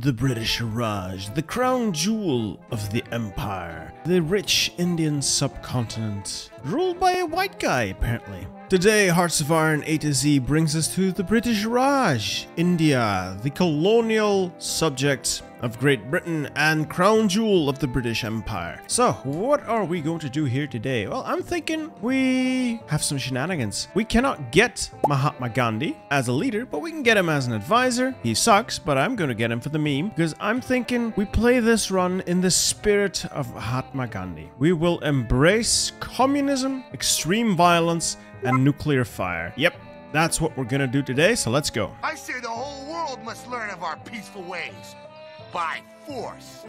the British Raj, the crown jewel of the empire, the rich Indian subcontinent, ruled by a white guy apparently. Today, Hearts of Iron A to Z brings us to the British Raj, India, the colonial subject of Great Britain and crown jewel of the British Empire. So, what are we going to do here today? Well, I'm thinking we have some shenanigans. We cannot get Mahatma Gandhi as a leader, but we can get him as an advisor. He sucks, but I'm going to get him for the meme because I'm thinking we play this run in the spirit of Mahatma Gandhi. We will embrace communism, extreme violence, and nuclear fire. Yep, that's what we're gonna do today, so let's go. I say the whole world must learn of our peaceful ways. By force.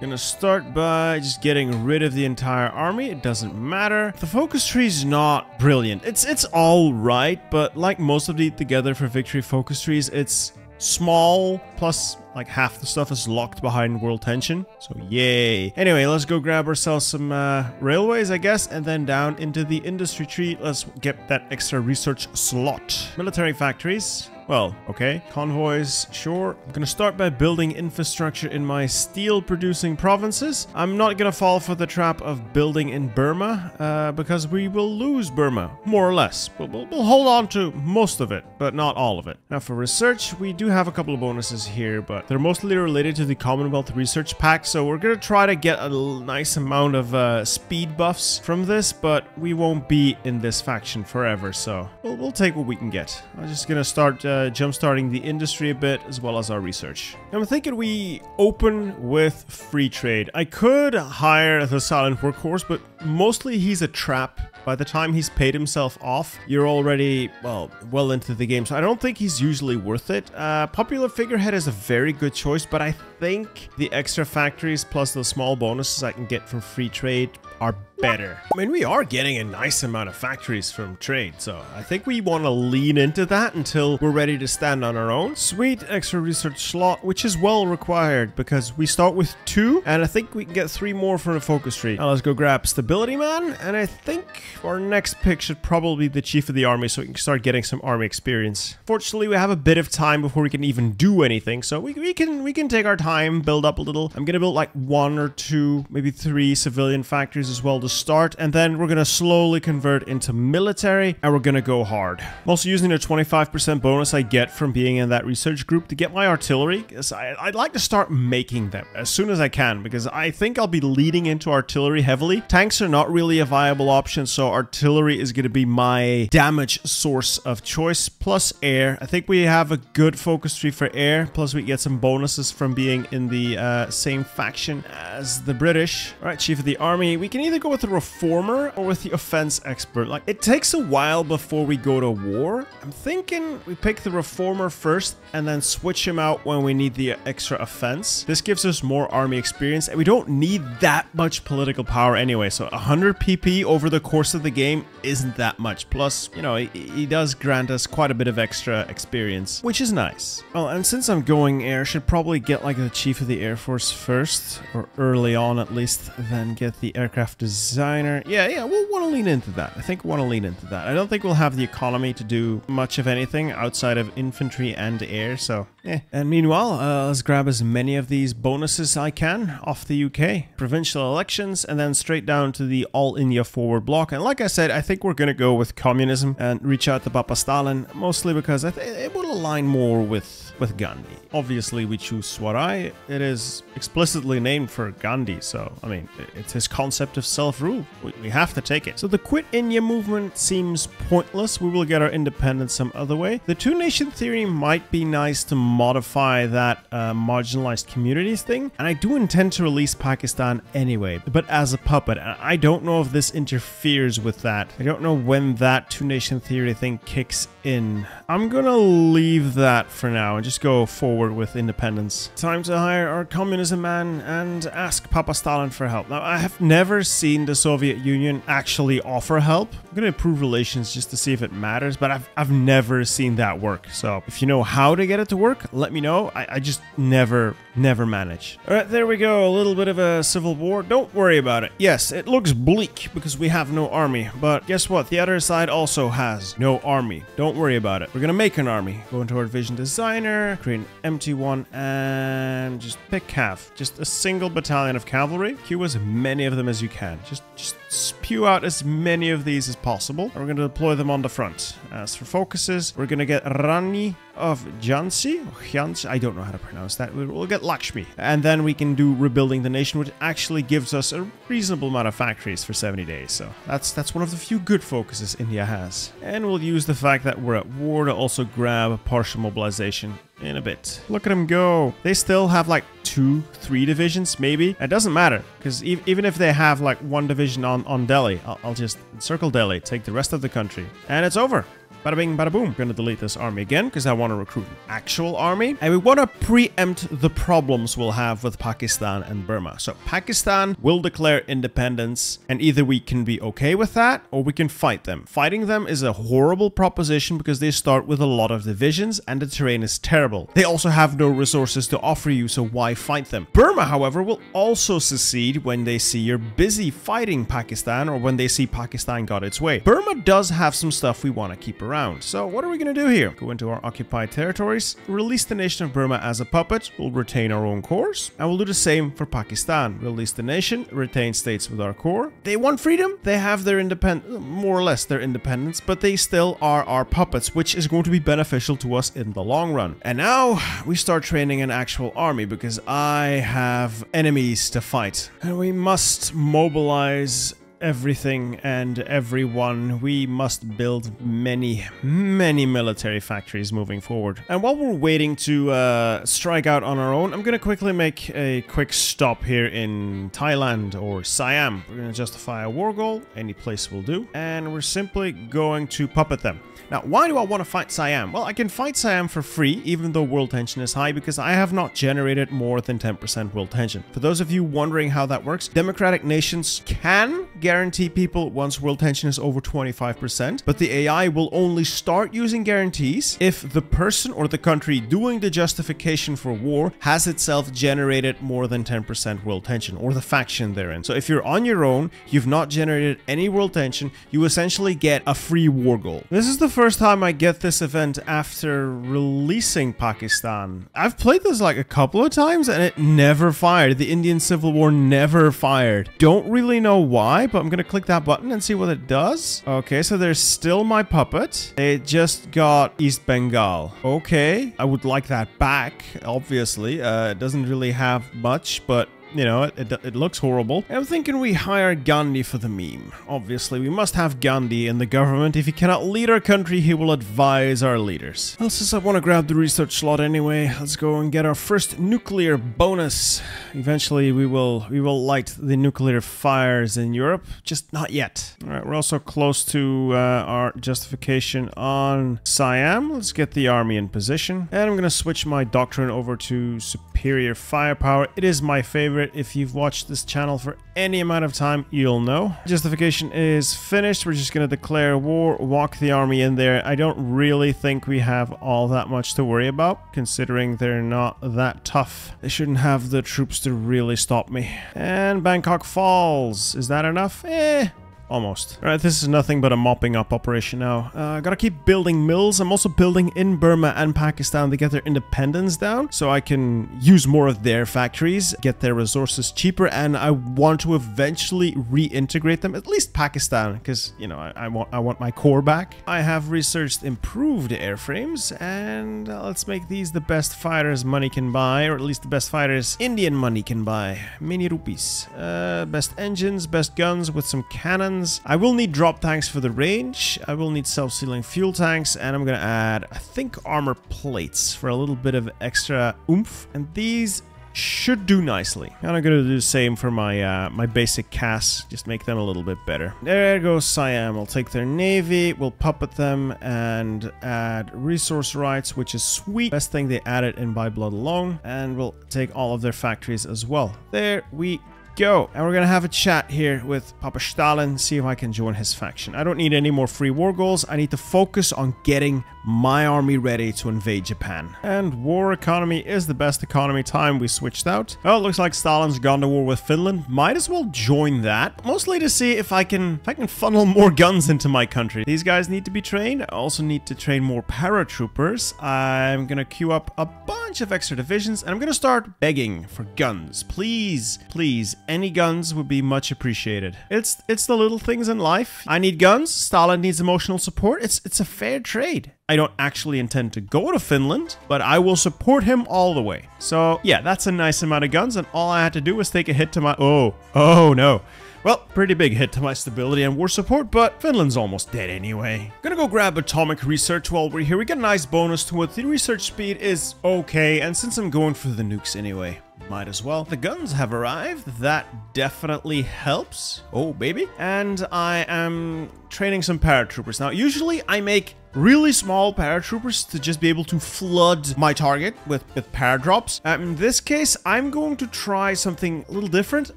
Gonna start by just getting rid of the entire army. It doesn't matter. The focus tree is not brilliant. It's it's all right, but like most of the Together for Victory focus trees, it's small plus like half the stuff is locked behind world tension so yay anyway let's go grab ourselves some uh, railways i guess and then down into the industry tree let's get that extra research slot military factories well, okay. Convoys, sure. I'm gonna start by building infrastructure in my steel producing provinces. I'm not gonna fall for the trap of building in Burma, uh, because we will lose Burma, more or less. But we'll, we'll hold on to most of it, but not all of it. Now for research, we do have a couple of bonuses here, but they're mostly related to the Commonwealth Research Pack, so we're gonna try to get a nice amount of uh, speed buffs from this, but we won't be in this faction forever, so we'll, we'll take what we can get. I'm just gonna start uh, jumpstarting the industry a bit as well as our research. I'm thinking we open with free trade. I could hire the silent workhorse, but mostly he's a trap. By the time he's paid himself off, you're already, well, well into the game. So I don't think he's usually worth it. Uh, Popular Figurehead is a very good choice, but I think the extra factories plus the small bonuses I can get from free trade are better. I mean, we are getting a nice amount of factories from trade, so I think we want to lean into that until we're ready to stand on our own. Sweet extra research slot, which is well required because we start with two, and I think we can get three more from the focus tree. Now let's go grab Stability Man, and I think our next pick should probably be the Chief of the Army so we can start getting some army experience. Fortunately, we have a bit of time before we can even do anything, so we, we can we can take our time, build up a little. I'm gonna build like one or two, maybe three civilian factories as well to start, and then we're gonna slowly convert into military, and we're gonna go hard. I'm also using the 25% bonus I get from being in that research group to get my artillery, because I'd like to start making them as soon as I can, because I think I'll be leading into artillery heavily. Tanks are not really a viable option, so artillery is gonna be my damage source of choice, plus air. I think we have a good focus tree for air, plus we get some bonuses from being in the uh, same faction as the British. All right, Chief of the Army, we can either go with the reformer or with the offense expert? Like, it takes a while before we go to war. I'm thinking we pick the reformer first and then switch him out when we need the extra offense. This gives us more army experience and we don't need that much political power anyway. So 100 PP over the course of the game isn't that much. Plus, you know, he, he does grant us quite a bit of extra experience, which is nice. Well, and since I'm going air, I should probably get like the chief of the Air Force first, or early on at least, then get the aircraft designer. Yeah, yeah, we'll want to lean into that. I think we'll want to lean into that. I don't think we'll have the economy to do much of anything outside of infantry and air, so. And meanwhile, uh, let's grab as many of these bonuses I can off the UK. Provincial elections, and then straight down to the All India Forward Bloc. And like I said, I think we're going to go with communism and reach out to Papa Stalin, mostly because I think it will align more with with Gandhi. Obviously, we choose Swaraj. It is explicitly named for Gandhi, so, I mean, it's his concept of self-rule. We, we, have to take it. So the Quit India movement seems pointless. We will get our independence some other way. The two-nation theory might be nice to modify that uh, marginalized communities thing, and I do intend to release Pakistan anyway, but as a puppet. I don't know if this interferes with that. I don't know when that two-nation theory thing kicks in. I'm gonna leave that for now and just go forward with independence. Time to hire our communism man and ask Papa Stalin for help. Now, I have never seen the Soviet Union actually offer help. I'm gonna improve relations just to see if it matters, but I've, I've never seen that work. So if you know how to get it to work, let me know. I, I just never, never manage. All right, there we go. A little bit of a civil war. Don't worry about it. Yes, it looks bleak because we have no army, but guess what? The other side also has no army. Don't worry about it. We're gonna make an army. Go into our vision designer, create an empty one, and just pick half. Just a single battalion of cavalry. Queue as many of them as you can. Just, just spew out as many of these as possible. And we're gonna deploy them on the front. As for focuses, we're gonna get Rani of Jhansi, Jhansi, I don't know how to pronounce that. We'll get Lakshmi. And then we can do rebuilding the nation, which actually gives us a reasonable amount of factories for 70 days. So that's that's one of the few good focuses India has. And we'll use the fact that we're at war to also grab partial mobilization in a bit. Look at them go. They still have like two, three divisions, maybe. It doesn't matter, because e even if they have like one division on, on Delhi, I'll, I'll just circle Delhi, take the rest of the country, and it's over. Bada bing, bada boom. Gonna delete this army again because I want to recruit an actual army. And we want to preempt the problems we'll have with Pakistan and Burma. So Pakistan will declare independence and either we can be okay with that or we can fight them. Fighting them is a horrible proposition because they start with a lot of divisions and the terrain is terrible. They also have no resources to offer you, so why fight them? Burma, however, will also secede when they see you're busy fighting Pakistan or when they see Pakistan got its way. Burma does have some stuff we want to keep around around. So what are we going to do here? Go into our occupied territories, release the nation of Burma as a puppet, we'll retain our own cores, and we'll do the same for Pakistan. Release the nation, retain states with our core. They want freedom, they have their independence, more or less their independence, but they still are our puppets, which is going to be beneficial to us in the long run. And now we start training an actual army because I have enemies to fight. And we must mobilize everything and everyone, we must build many, many military factories moving forward. And while we're waiting to uh, strike out on our own, I'm gonna quickly make a quick stop here in Thailand or Siam. We're gonna justify a war goal, any place will do, and we're simply going to puppet them. Now, why do I want to fight Siam? Well, I can fight Siam for free, even though world tension is high, because I have not generated more than 10% world tension. For those of you wondering how that works, democratic nations can guarantee people once world tension is over 25%, but the AI will only start using guarantees if the person or the country doing the justification for war has itself generated more than 10% world tension, or the faction therein. So if you're on your own, you've not generated any world tension, you essentially get a free war goal. This is the first time I get this event after releasing Pakistan. I've played this like a couple of times and it never fired. The Indian Civil War never fired. Don't really know why, but I'm gonna click that button and see what it does. Okay, so there's still my puppet. It just got East Bengal. Okay, I would like that back, obviously. Uh, it doesn't really have much, but you know, it, it, looks horrible. I'm thinking we hire Gandhi for the meme. Obviously, we must have Gandhi in the government. If he cannot lead our country, he will advise our leaders. Well, since I want to grab the research slot anyway, let's go and get our first nuclear bonus. Eventually, we will we will light the nuclear fires in Europe, just not yet. All right, we're also close to uh, our justification on Siam. Let's get the army in position. And I'm going to switch my doctrine over to superior firepower. It is my favorite favorite. If you've watched this channel for any amount of time, you'll know. Justification is finished. We're just going to declare war, walk the army in there. I don't really think we have all that much to worry about, considering they're not that tough. They shouldn't have the troops to really stop me. And Bangkok Falls. Is that enough? Eh, Almost. Alright, this is nothing but a mopping up operation now. Uh, gotta keep building mills. I'm also building in Burma and Pakistan to get their independence down, so I can use more of their factories, get their resources cheaper, and I want to eventually reintegrate them, at least Pakistan, because, you know, I, I, want, I want my core back. I have researched improved airframes, and uh, let's make these the best fighters money can buy, or at least the best fighters Indian money can buy. Many rupees. Uh, best engines, best guns with some cannons, I will need drop tanks for the range. I will need self-sealing fuel tanks. And I'm going to add, I think, armor plates for a little bit of extra oomph. And these should do nicely. And I'm gonna do the same for my uh, my basic CAS, just make them a little bit better. There goes Siam. We'll take their navy, we'll puppet them, and add resource rights, which is sweet. Best thing they added in by blood alone, and we'll take all of their factories as well. There we go. And we're going to have a chat here with Papa Stalin, see if I can join his faction. I don't need any more free war goals. I need to focus on getting my army ready to invade Japan. And war economy is the best economy time we switched out. Oh, it looks like Stalin's gone to war with Finland. Might as well join that. Mostly to see if I can if I can funnel more guns into my country. These guys need to be trained. I also need to train more paratroopers. I'm gonna queue up a bunch of extra divisions and I'm gonna start begging for guns. Please, please, any guns would be much appreciated. It's it's the little things in life. I need guns. Stalin needs emotional support. It's it's a fair trade. I don't actually intend to go to Finland, but I will support him all the way. So yeah, that's a nice amount of guns, and all I had to do was take a hit to my... Oh, oh no. Well, pretty big hit to my stability and war support, but Finland's almost dead anyway. Gonna go grab atomic research while we're here. We get a nice bonus to it. The research speed is okay, and since I'm going for the nukes anyway, might as well. The guns have arrived. That definitely helps. Oh, baby. And I am training some paratroopers. Now, usually I make really small paratroopers to just be able to flood my target with, with paradrops. Um, in this case, I'm going to try something a little different.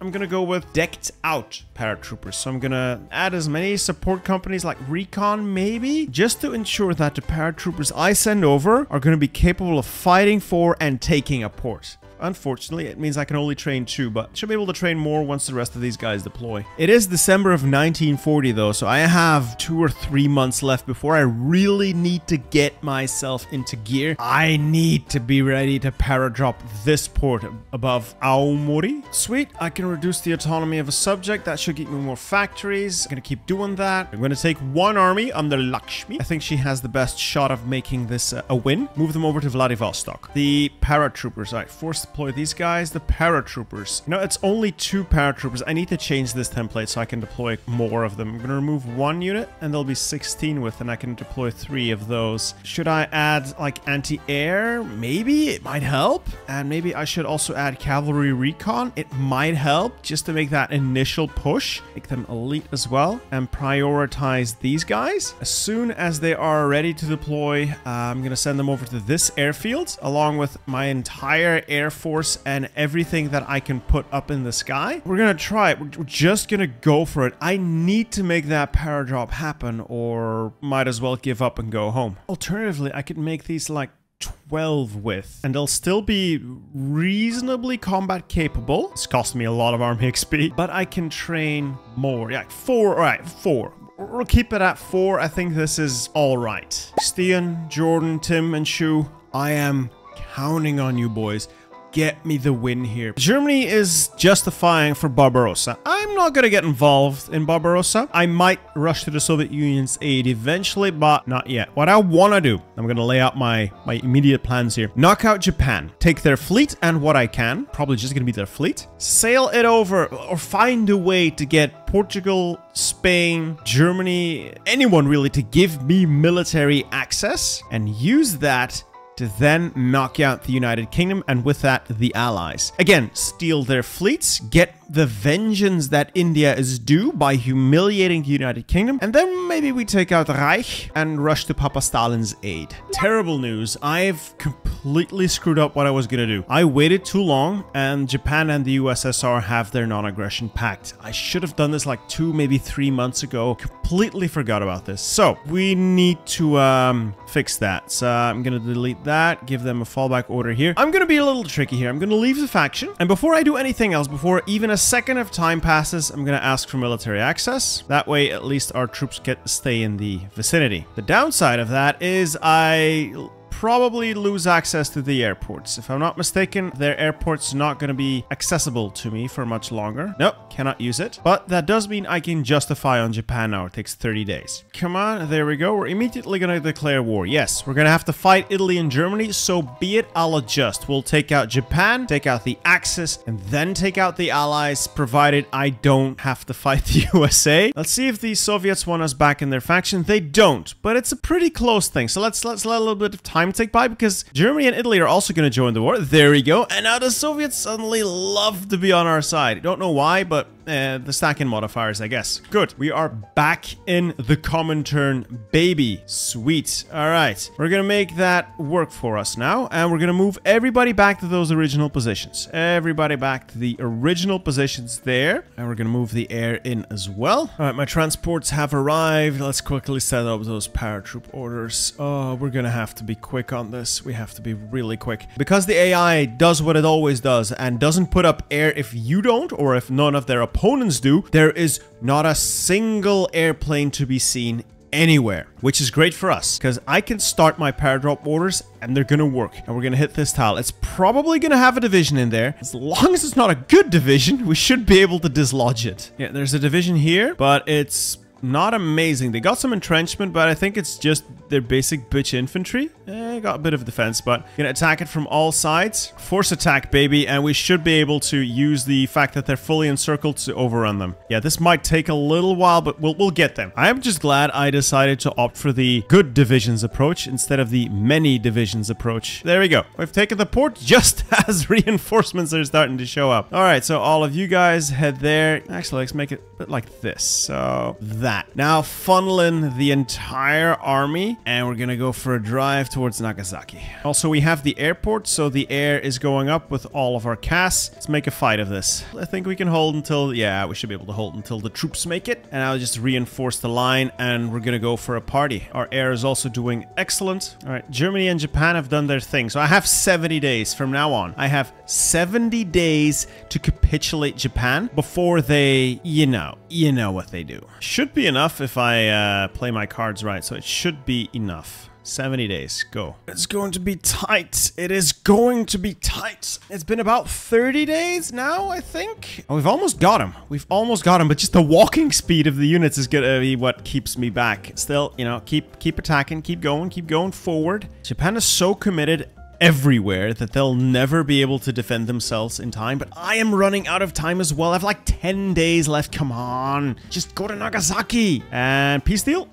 I'm going to go with decked out paratroopers. So I'm going to add as many support companies like Recon, maybe, just to ensure that the paratroopers I send over are going to be capable of fighting for and taking a port. Unfortunately, it means I can only train two, but should be able to train more once the rest of these guys deploy. It is December of 1940 though, so I have two or three months left before I really need to get myself into gear. I need to be ready to paradrop this port above Aomori. Sweet, I can reduce the autonomy of a subject. That should get me more factories. I'm gonna keep doing that. I'm gonna take one army under Lakshmi. I think she has the best shot of making this uh, a win. Move them over to Vladivostok. The paratroopers, right, force deploy these guys, the paratroopers. You know, it's only two paratroopers. I need to change this template so I can deploy more of them. I'm going to remove one unit and there'll be 16 with and I can deploy three of those. Should I add like anti-air? Maybe it might help. And maybe I should also add cavalry recon. It might help just to make that initial push. Make them elite as well and prioritize these guys. As soon as they are ready to deploy, uh, I'm going to send them over to this airfield along with my entire air force and everything that I can put up in the sky. We're gonna try it. We're just gonna go for it. I need to make that paradrop happen or might as well give up and go home. Alternatively, I could make these like 12 with and they'll still be reasonably combat capable it's cost me a lot of army xp but i can train more yeah four all right four we'll keep it at four i think this is all right Stian, jordan tim and shu i am counting on you boys get me the win here. Germany is justifying for Barbarossa. I'm not gonna get involved in Barbarossa. I might rush to the Soviet Union's aid eventually, but not yet. What I wanna do, I'm gonna lay out my, my immediate plans here. Knock out Japan, take their fleet and what I can, probably just gonna be their fleet, sail it over or find a way to get Portugal, Spain, Germany, anyone really to give me military access and use that to then knock out the United Kingdom and with that the Allies. Again, steal their fleets, get the vengeance that India is due by humiliating the United Kingdom, and then maybe we take out Reich and rush to Papa Stalin's aid. Terrible news. I've completely screwed up what I was gonna do. I waited too long, and Japan and the USSR have their non-aggression pact. I should have done this like two, maybe three months ago. Completely forgot about this. So, we need to um, fix that. So, I'm gonna delete that, give them a fallback order here. I'm gonna be a little tricky here. I'm gonna leave the faction, and before I do anything else, before even a second of time passes, I'm gonna ask for military access. That way, at least our troops get stay in the vicinity. The downside of that is I probably lose access to the airports. If I'm not mistaken, their airport's not going to be accessible to me for much longer. Nope, cannot use it. But that does mean I can justify on Japan now. It takes 30 days. Come on, there we go. We're immediately going to declare war. Yes, we're going to have to fight Italy and Germany, so be it, I'll adjust. We'll take out Japan, take out the Axis, and then take out the Allies, provided I don't have to fight the USA. Let's see if the Soviets want us back in their faction. They don't, but it's a pretty close thing. So let's let's let a little bit of time time tick by because Germany and Italy are also going to join the war. There we go. And now the Soviets suddenly love to be on our side. Don't know why, but uh, the stacking modifiers, I guess. Good. We are back in the Comintern, baby. Sweet. All right. We're going to make that work for us now. And we're going to move everybody back to those original positions. Everybody back to the original positions there. And we're going to move the air in as well. All right. My transports have arrived. Let's quickly set up those paratroop orders. Oh, we're going to have to be quick on this. We have to be really quick. Because the AI does what it always does and doesn't put up air if you don't or if none of their opponents do, there is not a single airplane to be seen anywhere, which is great for us because I can start my paradrop orders and they're going to work and we're going to hit this tile. It's probably going to have a division in there. As long as it's not a good division, we should be able to dislodge it. Yeah, there's a division here, but it's not amazing. They got some entrenchment, but I think it's just their basic bitch infantry. Eh, got a bit of defense, but gonna attack it from all sides. Force attack, baby, and we should be able to use the fact that they're fully encircled to overrun them. Yeah, this might take a little while, but we'll, we'll get them. I am just glad I decided to opt for the good divisions approach instead of the many divisions approach. There we go. We've taken the port just as reinforcements are starting to show up. All right, so all of you guys head there. Actually, let's make it a bit like this. So that. Now funneling the entire army and we're gonna go for a drive towards Nagasaki. Also, we have the airport, so the air is going up with all of our CAS. Let's make a fight of this. I think we can hold until, yeah, we should be able to hold until the troops make it. And I'll just reinforce the line and we're gonna go for a party. Our air is also doing excellent. All right, Germany and Japan have done their thing. So I have 70 days from now on. I have 70 days to capitulate Japan before they, you know, you know what they do. Should be enough if I uh, play my cards right. So it should be enough. 70 days. Go. It's going to be tight. It is going to be tight. It's been about 30 days now, I think. Oh, we've almost got him. We've almost got him, but just the walking speed of the units is gonna be what keeps me back. Still, you know, keep keep attacking, keep going, keep going forward. Japan is so committed everywhere that they'll never be able to defend themselves in time. But I am running out of time as well. I have like 10 days left. Come on. Just go to Nagasaki. And peace deal.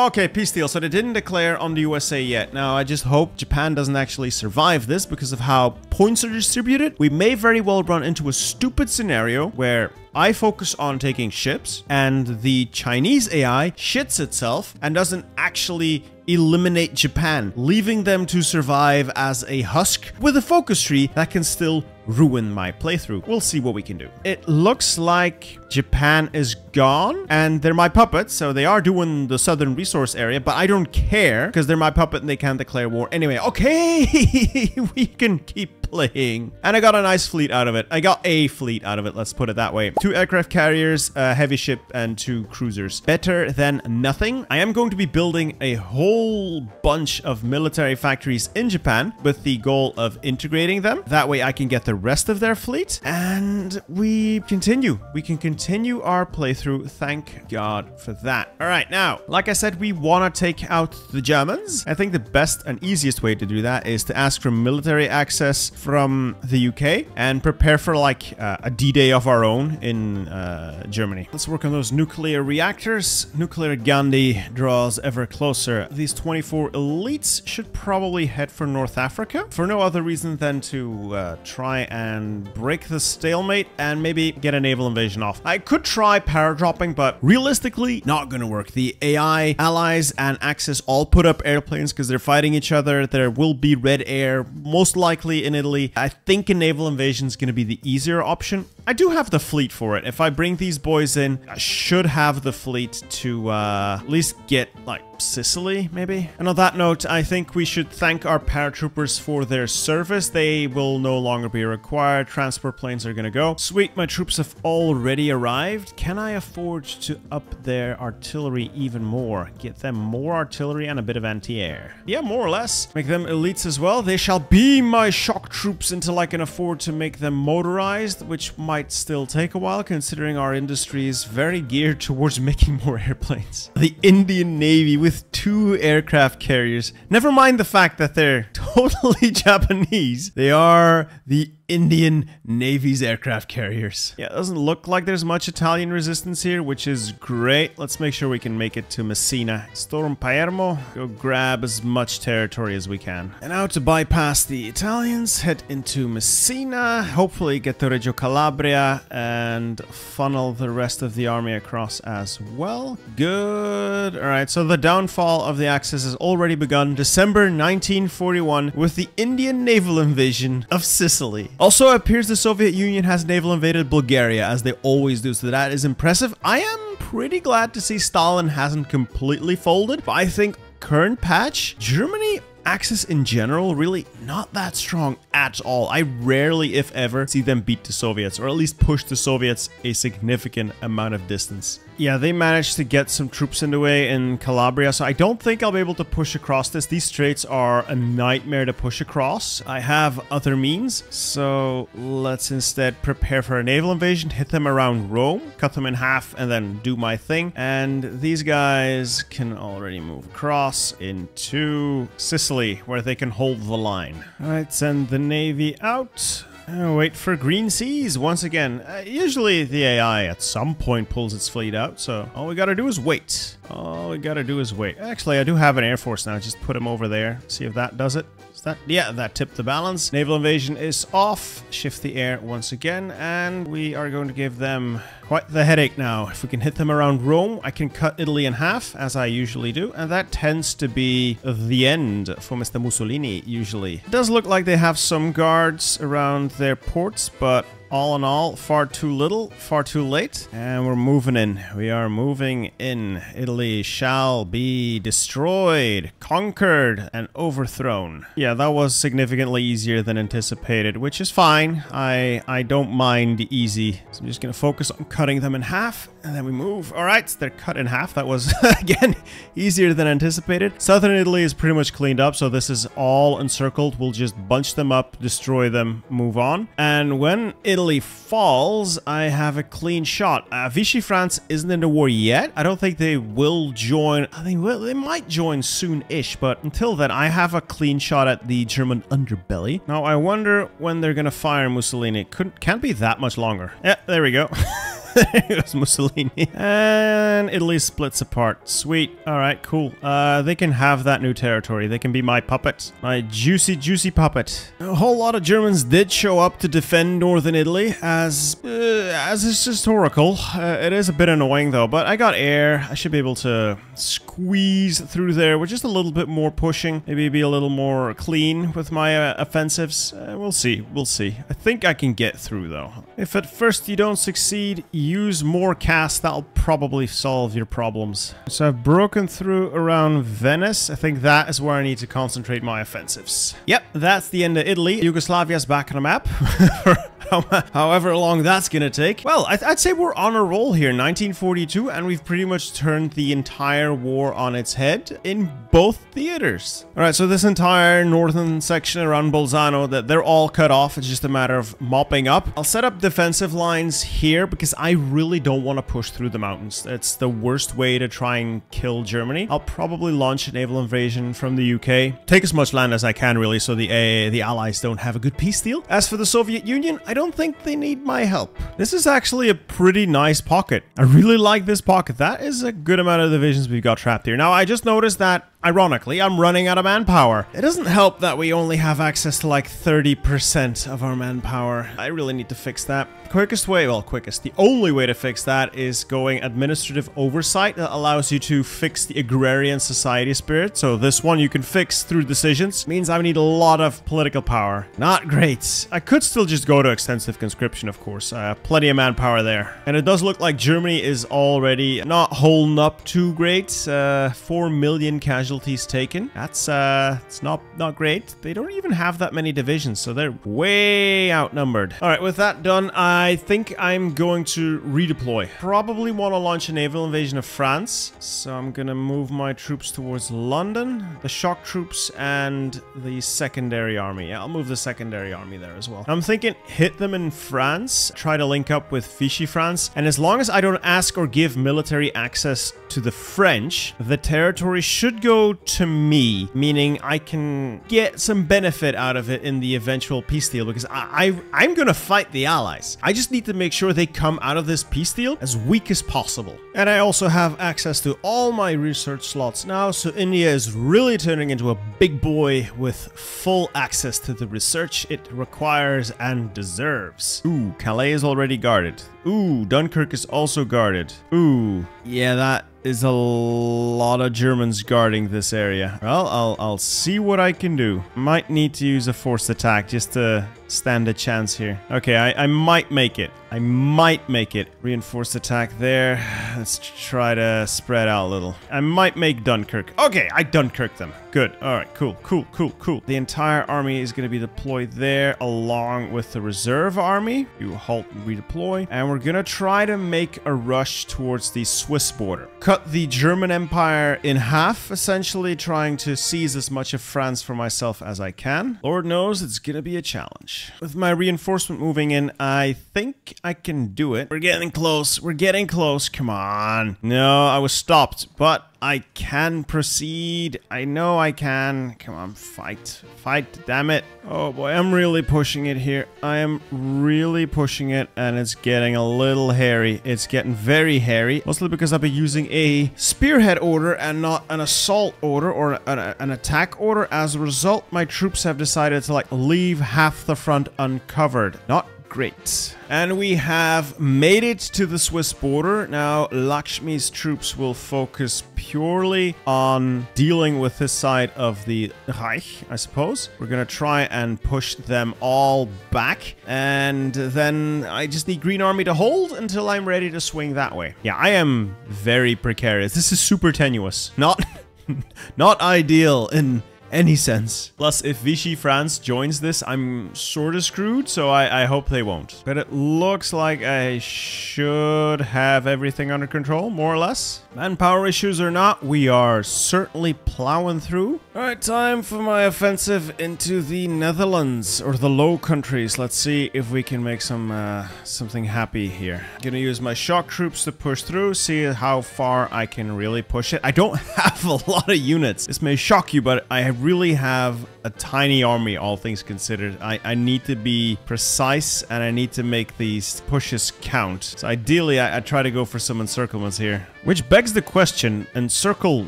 Okay, peace deal. So they didn't declare on the USA yet. Now, I just hope Japan doesn't actually survive this because of how points are distributed. We may very well run into a stupid scenario where I focus on taking ships and the Chinese AI shits itself and doesn't actually eliminate Japan, leaving them to survive as a husk with a focus tree that can still ruin my playthrough. We'll see what we can do. It looks like Japan is gone and they're my puppets, so they are doing the southern resource area, but I don't care because they're my puppet and they can't declare war anyway. Okay, we can keep playing. And I got a nice fleet out of it. I got a fleet out of it, let's put it that way. Two aircraft carriers, a heavy ship, and two cruisers. Better than nothing. I am going to be building a whole bunch of military factories in Japan with the goal of integrating them. That way I can get the rest of their fleet. And we continue. We can continue our playthrough. Thank God for that. All right, now, like I said, we want to take out the Germans. I think the best and easiest way to do that is to ask for military access from the UK and prepare for like uh, a D-Day of our own in uh, Germany. Let's work on those nuclear reactors. Nuclear Gandhi draws ever closer. These 24 elites should probably head for North Africa for no other reason than to uh, try and break the stalemate and maybe get a naval invasion off. I could try paradropping, but realistically, not gonna work. The AI allies and Axis all put up airplanes because they're fighting each other. There will be red air, most likely in Italy. I think a naval invasion is to be the easier option. I do have the fleet for it. If I bring these boys in, I should have the fleet to uh, at least get like Sicily, maybe? And on that note, I think we should thank our paratroopers for their service. They will no longer be required. Transport planes are gonna go. Sweet, my troops have already arrived. Can I afford to up their artillery even more? Get them more artillery and a bit of anti-air. Yeah, more or less. Make them elites as well. They shall be my shock troops until I can afford to make them motorized, which might still take a while considering our industry is very geared towards making more airplanes. The Indian Navy with two aircraft carriers. Never mind the fact that they're totally Japanese. They are the Indian Navy's aircraft carriers. Yeah, it doesn't look like there's much Italian resistance here, which is great. Let's make sure we can make it to Messina. Storm Palermo, go grab as much territory as we can. And now to bypass the Italians, head into Messina, hopefully get to Reggio Calabria and funnel the rest of the army across as well. Good. All right, so the downfall of the Axis has already begun. December 1941 with the Indian naval invasion of Sicily. Also, it appears the Soviet Union has naval invaded Bulgaria, as they always do, so that is impressive. I am pretty glad to see Stalin hasn't completely folded, but I think current patch, Germany Axis in general, really not that strong at all. I rarely, if ever, see them beat the Soviets, or at least push the Soviets a significant amount of distance. Yeah, they managed to get some troops in the way in Calabria, so I don't think I'll be able to push across this. These straits are a nightmare to push across. I have other means, so let's instead prepare for a naval invasion, hit them around Rome, cut them in half, and then do my thing. And these guys can already move across into Sicily, where they can hold the line. Alright, send the navy out. Uh, wait for green seas once again. Uh, usually the AI at some point pulls its fleet out, so all we gotta do is wait. All we gotta do is wait. Actually, I do have an air force now. Just put him over there. See if that does it. Is that yeah, that tipped the balance. Naval invasion is off. Shift the air once again, and we are going to give them quite the headache now. If we can hit them around Rome, I can cut Italy in half, as I usually do, and that tends to be the end for Mr. Mussolini, usually. It does look like they have some guards around their ports, but all in all, far too little, far too late. And we're moving in. We are moving in. Italy shall be destroyed, conquered, and overthrown. Yeah, that was significantly easier than anticipated, which is fine. I, I don't mind easy. So I'm just to focus on cutting them in half, and then we move. All right, they're cut in half. That was, again, easier than anticipated. Southern Italy is pretty much cleaned up, so this is all encircled. We'll just bunch them up, destroy them, move on. And when Italy falls, I have a clean shot. Uh, Vichy France isn't in the war yet. I don't think they will join. I think well, they might join soon-ish, but until then, I have a clean shot at the German underbelly. Now, I wonder when they're gonna fire Mussolini. Couldn't, can't be that much longer. Yeah, there we go. it was Mussolini. And Italy splits apart. Sweet. Alright, cool. Uh, they can have that new territory. They can be my puppet. My juicy, juicy puppet. A whole lot of Germans did show up to defend northern Italy, as uh, as is historical. Uh, it is a bit annoying, though, but I got air. I should be able to squeeze through there with just a little bit more pushing. Maybe be a little more clean with my uh, offensives. Uh, we'll see. We'll see. I think I can get through, though. If at first you don't succeed, use more CAS, that'll probably solve your problems. So I've broken through around Venice. I think that is where I need to concentrate my offensives. Yep, that's the end of Italy. Yugoslavia's back on the map. however long that's gonna take. Well, I'd, I'd say we're on a roll here, 1942, and we've pretty much turned the entire war on its head in both theaters. All right, so this entire northern section around Bolzano, that they're all cut off. It's just a matter of mopping up. I'll set up defensive lines here because I really don't want to push through the mountains. It's the worst way to try and kill Germany. I'll probably launch a naval invasion from the UK. Take as much land as I can, really, so the, uh, the Allies don't have a good peace deal. As for the Soviet Union, I don't think they need my help. This is actually a pretty nice pocket. I really like this pocket. That is a good amount of divisions we've got trapped here. Now, I just noticed that Ironically, I'm running out of manpower. It doesn't help that we only have access to like 30% of our manpower. I really need to fix that. Quickest way, well, quickest, the only way to fix that is going administrative oversight that allows you to fix the agrarian society spirit. So this one you can fix through decisions. Means I need a lot of political power. Not great. I could still just go to extensive conscription, of course. Uh, plenty of manpower there. And it does look like Germany is already not holding up too great. Uh, 4 million casualties taken. That's, uh, it's not, not great. They don't even have that many divisions, so they're way outnumbered. All right, with that done, I think I'm going to redeploy. Probably want to launch a naval invasion of France. So I'm to move my troops towards London, the shock troops, and the secondary army. Yeah, I'll move the secondary army there as well. I'm thinking hit them in France, try to link up with Vichy France, and as long as I don't ask or give military access to the French, the territory should go to me, meaning I can get some benefit out of it in the eventual peace deal because I, I am gonna fight the allies. I just need to make sure they come out of this peace deal as weak as possible. And I also have access to all my research slots now, so India is really turning into a big boy with full access to the research it requires and deserves. Ooh, Calais is already guarded. Ooh, Dunkirk is also guarded. Ooh, yeah, that is a lot of Germans guarding this area. Well, I'll, I'll see what I can do. Might need to use a forced attack just to stand a chance here. Okay, I, I might make it. I might make it. Reinforced attack there. Let's try to spread out a little. I might make Dunkirk. Okay, I Dunkirk them. Good. All right, cool, cool, cool, cool. The entire army is going to be deployed there along with the reserve army. You halt and redeploy. And we're going to try to make a rush towards the Swiss border. Cut the German Empire in half, essentially trying to seize as much of France for myself as I can. Lord knows it's going to be a challenge. With my reinforcement moving in, I think I can do it. We're getting close. We're getting close. Come on. No, I was stopped, but I can proceed. I know I can. Come on, fight. Fight, damn it. Oh boy, I'm really pushing it here. I am really pushing it and it's getting a little hairy. It's getting very hairy, mostly because I've been using a spearhead order and not an assault order or an, an attack order. As a result, my troops have decided to like leave half the front uncovered. Not Great. And we have made it to the Swiss border. Now, Lakshmi's troops will focus purely on dealing with this side of the Reich, I suppose. We're going to try and push them all back. And then I just need Green Army to hold until I'm ready to swing that way. Yeah, I am very precarious. This is super tenuous. Not... not ideal in any sense. Plus, if Vichy France joins this, I'm sort of screwed, so I, I hope they won't. But it looks like I should have everything under control, more or less. Manpower issues or not, we are certainly plowing through. Alright, time for my offensive into the Netherlands, or the Low Countries. Let's see if we can make some uh, something happy here. Gonna use my shock troops to push through, see how far I can really push it. I don't have a lot of units. This may shock you, but I really have a tiny army, all things considered. I, I need to be precise and I need to make these pushes count. So ideally, I, I try to go for some encirclements here. Which begs the question, encircle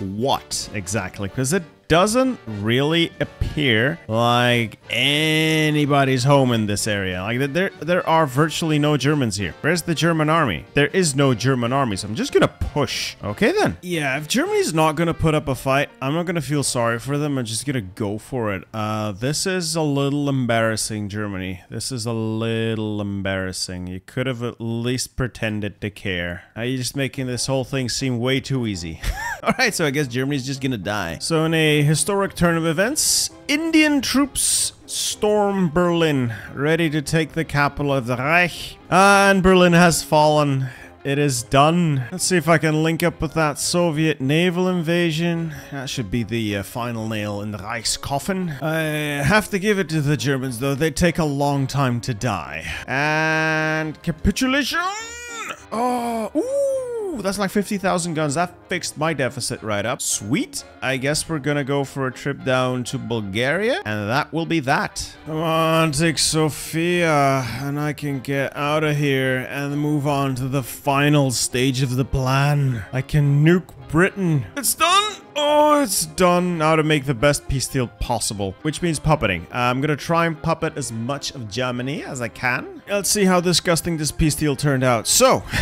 what exactly? Because it doesn't really appear like anybody's home in this area. Like there there are virtually no Germans here. Where's the German army? There is no German army, so I'm just gonna push. Okay then. Yeah, if Germany's not gonna put up a fight, I'm not gonna feel sorry for them. I'm just gonna go for it. Uh, this is a little embarrassing, Germany. This is a little embarrassing. You could have at least pretended to care. Now you're just making this whole thing seem way too easy. Alright, so I guess Germany's just gonna die. So in a historic turn of events, Indian troops storm Berlin, ready to take the capital of the Reich. And Berlin has fallen. It is done. Let's see if I can link up with that Soviet naval invasion. That should be the uh, final nail in the Reich's coffin. I have to give it to the Germans, though. They take a long time to die. And capitulation! Oh, ooh, that's like 50,000 guns. That fixed my deficit right up. Sweet. I guess we're gonna go for a trip down to Bulgaria, and that will be that. Come on, take Sofia, and I can get out of here and move on to the final stage of the plan. I can nuke Britain. It's done! Oh, it's done. Now to make the best peace deal possible, which means puppeting. Uh, I'm gonna try and puppet as much of Germany as I can. Let's see how disgusting this peace deal turned out. So,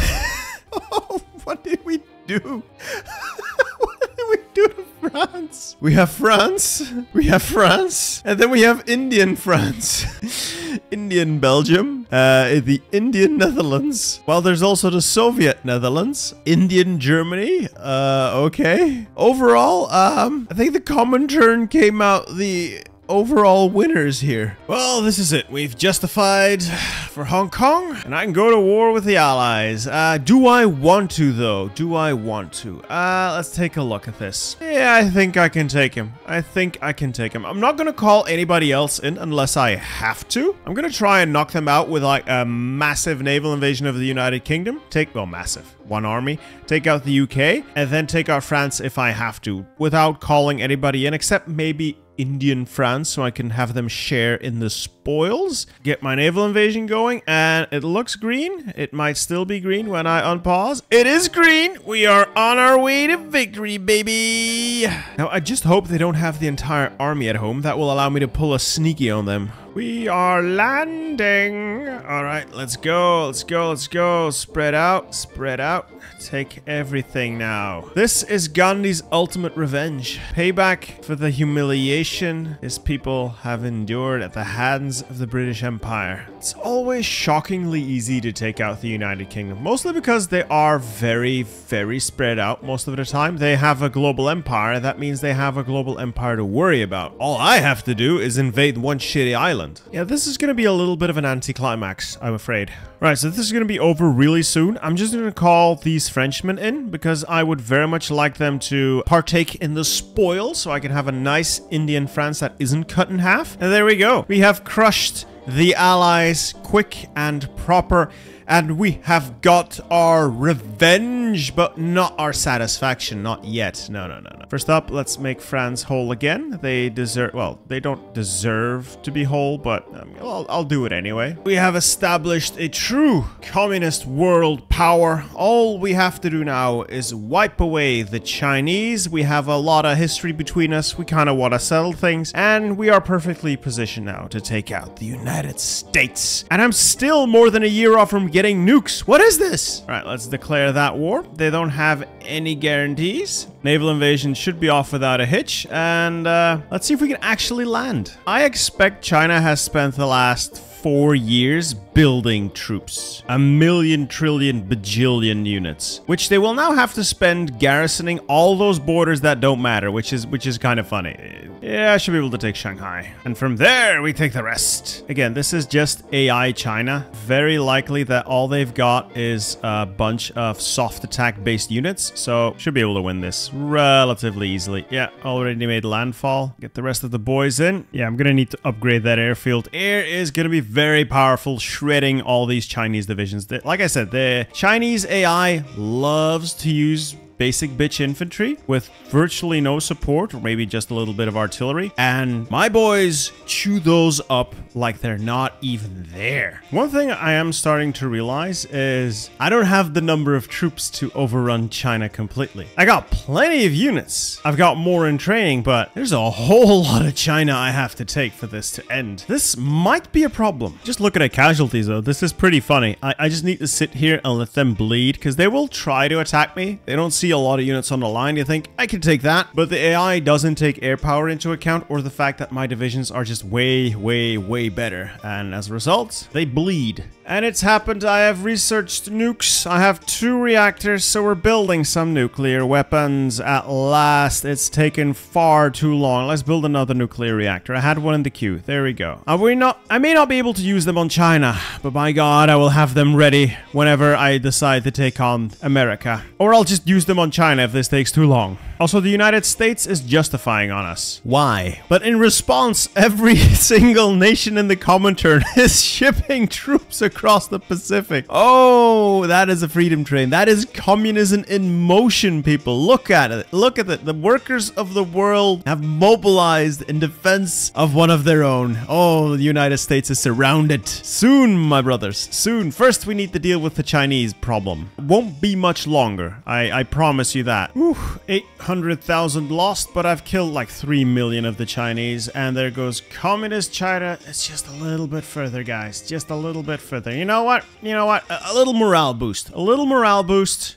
what did we do? what did we do to France? We have France, we have France, and then we have Indian France. Indian Belgium, uh, the Indian Netherlands. Well, there's also the Soviet Netherlands, Indian Germany. Uh, okay. Overall, um, I think the Comintern came out the overall winners here. Well, this is it. We've justified for Hong Kong, and I can go to war with the Allies. Uh, do I want to, though? Do I want to? Uh, let's take a look at this. Yeah, I think I can take him. I think I can take him. I'm not going to call anybody else in unless I have to. I'm going to try and knock them out with like a massive naval invasion of the United Kingdom. Take, well, massive. One army. Take out the UK, and then take out France if I have to, without calling anybody in, except maybe Indian France so I can have them share in the spoils. Get my naval invasion going and it looks green. It might still be green when I unpause. It is green. We are on our way to victory, baby. Now, I just hope they don't have the entire army at home. That will allow me to pull a sneaky on them. We are landing. All right, let's go. Let's go. Let's go. Spread out. Spread out. Take everything now. This is Gandhi's ultimate revenge. Payback for the humiliation his people have endured at the hands of the British Empire. It's always shockingly easy to take out the United Kingdom, mostly because they are very, very spread out most of the time. They have a global empire. That means they have a global empire to worry about. All I have to do is invade one shitty island. Yeah, this is going to be a little bit of an anticlimax, I'm afraid. Right, so this is going to be over really soon. I'm just going to call these Frenchmen in because I would very much like them to partake in the spoil so I can have a nice Indian France that isn't cut in half. And there we go. We have crushed the Allies quick and proper and we have got our revenge, but not our satisfaction, not yet. No, no, no, no. First up, let's make France whole again. They deserve, well, they don't deserve to be whole, but um, I'll, I'll do it anyway. We have established a true communist world power. All we have to do now is wipe away the Chinese. We have a lot of history between us. We kind of want to settle things, and we are perfectly positioned now to take out the United States. And I'm still more than a year off from getting nukes. What is this? All right, let's declare that war. They don't have any guarantees. Naval invasion should be off without a hitch. And uh, let's see if we can actually land. I expect China has spent the last four years building troops. A million trillion bajillion units. Which they will now have to spend garrisoning all those borders that don't matter, which is which is kind of funny. Yeah, I should be able to take Shanghai. And from there, we take the rest. Again, this is just AI China. Very likely that all they've got is a bunch of soft attack based units. So should be able to win this relatively easily. Yeah, already made landfall. Get the rest of the boys in. Yeah, I'm gonna need to upgrade that airfield. Air is gonna be very powerful, shredding all these Chinese divisions. Like I said, the Chinese AI loves to use basic bitch infantry with virtually no support, or maybe just a little bit of artillery. And my boys chew those up like they're not even there. One thing I am starting to realize is I don't have the number of troops to overrun China completely. I got plenty of units. I've got more in training, but there's a whole lot of China I have to take for this to end. This might be a problem. Just look at our casualties though, this is pretty funny. I, I just need to sit here and let them bleed because they will try to attack me. They don't see a lot of units on the line. You think, I can take that. But the AI doesn't take air power into account or the fact that my divisions are just way, way, way better. And as a result, they bleed. And it's happened. I have researched nukes. I have two reactors, so we're building some nuclear weapons. At last, it's taken far too long. Let's build another nuclear reactor. I had one in the queue. There we go. Are we not? I may not be able to use them on China, but by God, I will have them ready whenever I decide to take on America. Or I'll just use them on China if this takes too long. Also, the United States is justifying on us. Why? But in response, every single nation in the Comintern is shipping troops across the Pacific. Oh, that is a freedom train. That is communism in motion, people. Look at it. Look at it. The workers of the world have mobilized in defense of one of their own. Oh, the United States is surrounded. Soon, my brothers. Soon. First, we need to deal with the Chinese problem. Won't be much longer. I, I promise you that. Whew, 800,000 lost, but I've killed like 3 million of the Chinese. And there goes communist China. It's just a little bit further, guys. Just a little bit further. You know what? You know what? A, a little morale boost. A little morale boost.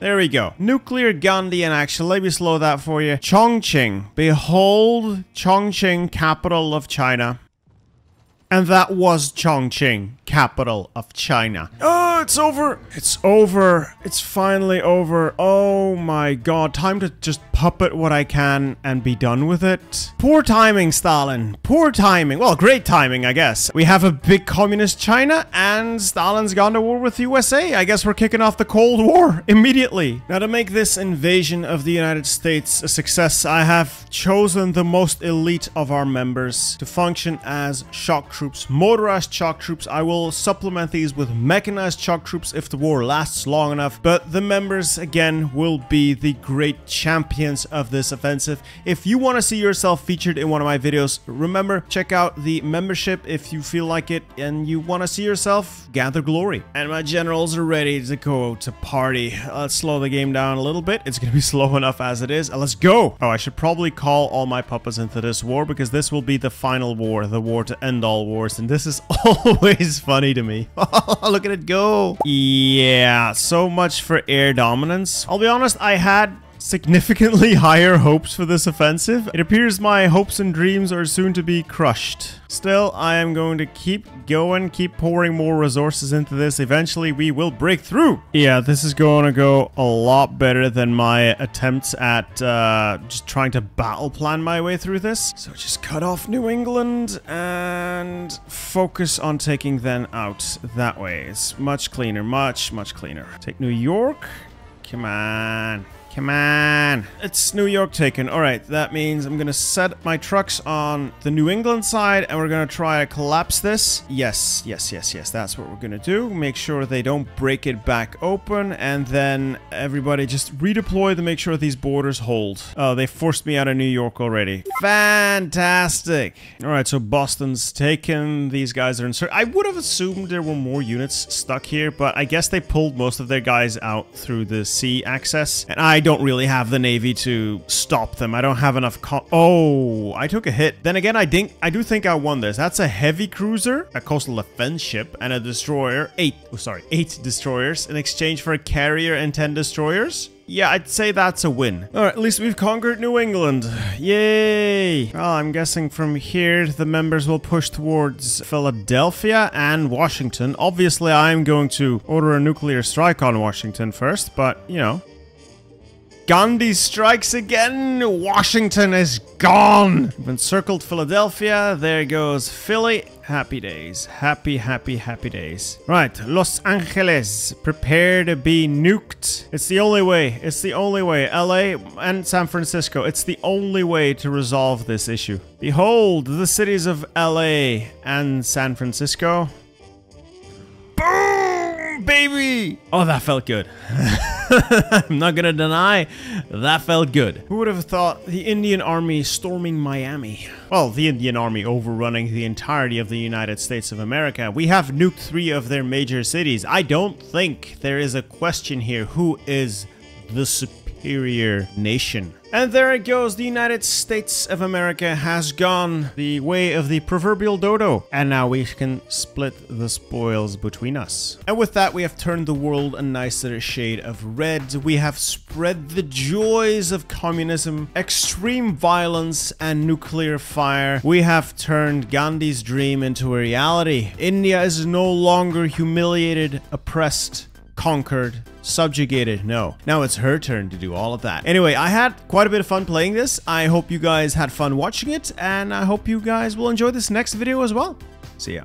There we go. Nuclear Gandhi in action. Let me slow that for you. Chongqing. Behold Chongqing, capital of China. And that was Chongqing, capital of China. Oh, it's over. It's over. It's finally over. Oh my god. Time to just puppet what I can and be done with it. Poor timing, Stalin. Poor timing. Well, great timing, I guess. We have a big communist China and Stalin's gone to war with the USA. I guess we're kicking off the Cold War immediately. Now, to make this invasion of the United States a success, I have chosen the most elite of our members to function as shock troops, motorized shock troops. I will supplement these with mechanized shock troops if the war lasts long enough, but the members, again, will be the great champions of this offensive. If you want to see yourself featured in one of my videos, remember, check out the membership if you feel like it and you want to see yourself gather glory. And my generals are ready to go to party. Let's slow the game down a little bit. It's going to be slow enough as it is. Let's go! Oh, I should probably call all my puppets into this war because this will be the final war, the war to end all wars, and this is always funny to me. Look at it go! Yeah, so much for air dominance. I'll be honest, I had significantly higher hopes for this offensive. It appears my hopes and dreams are soon to be crushed. Still, I am going to keep going, keep pouring more resources into this. Eventually, we will break through. Yeah, this is going to go a lot better than my attempts at uh, just trying to battle plan my way through this. So just cut off New England and focus on taking them out that way. It's much cleaner, much, much cleaner. Take New York. Come on. Come on. It's New York taken. All right, that means I'm going to set my trucks on the New England side and we're going to try to collapse this. Yes, yes, yes, yes. That's what we're going to do. Make sure they don't break it back open and then everybody just redeploy to make sure these borders hold. Oh, they forced me out of New York already. Fantastic. All right, so Boston's taken. These guys are in... I would have assumed there were more units stuck here, but I guess they pulled most of their guys out through the sea access. And I I don't really have the navy to stop them. I don't have enough Oh, I took a hit. Then again, I think I do think I won this. That's a heavy cruiser, a coastal defense ship, and a destroyer. Eight, oh, sorry, eight destroyers in exchange for a carrier and 10 destroyers. Yeah, I'd say that's a win. Alright, at least we've conquered New England. Yay! Well, I'm guessing from here the members will push towards Philadelphia and Washington. Obviously, I'm going to order a nuclear strike on Washington first, but, you know, Gandhi strikes again. Washington is gone. We've encircled Philadelphia. There goes Philly. Happy days. Happy, happy, happy days. Right, Los Angeles. Prepare to be nuked. It's the only way. It's the only way. LA and San Francisco. It's the only way to resolve this issue. Behold, the cities of LA and San Francisco. Boom, baby! Oh, that felt good. I'm not gonna deny, that felt good. Who would have thought the Indian Army storming Miami? Well, the Indian Army overrunning the entirety of the United States of America. We have nuked three of their major cities. I don't think there is a question here who is the superior nation. And there it goes, the United States of America has gone the way of the proverbial dodo. And now we can split the spoils between us. And with that, we have turned the world a nicer shade of red. We have spread the joys of communism, extreme violence, and nuclear fire. We have turned Gandhi's dream into a reality. India is no longer humiliated, oppressed, conquered, subjugated. No. Now it's her turn to do all of that. Anyway, I had quite a bit of fun playing this. I hope you guys had fun watching it, and I hope you guys will enjoy this next video as well. See ya.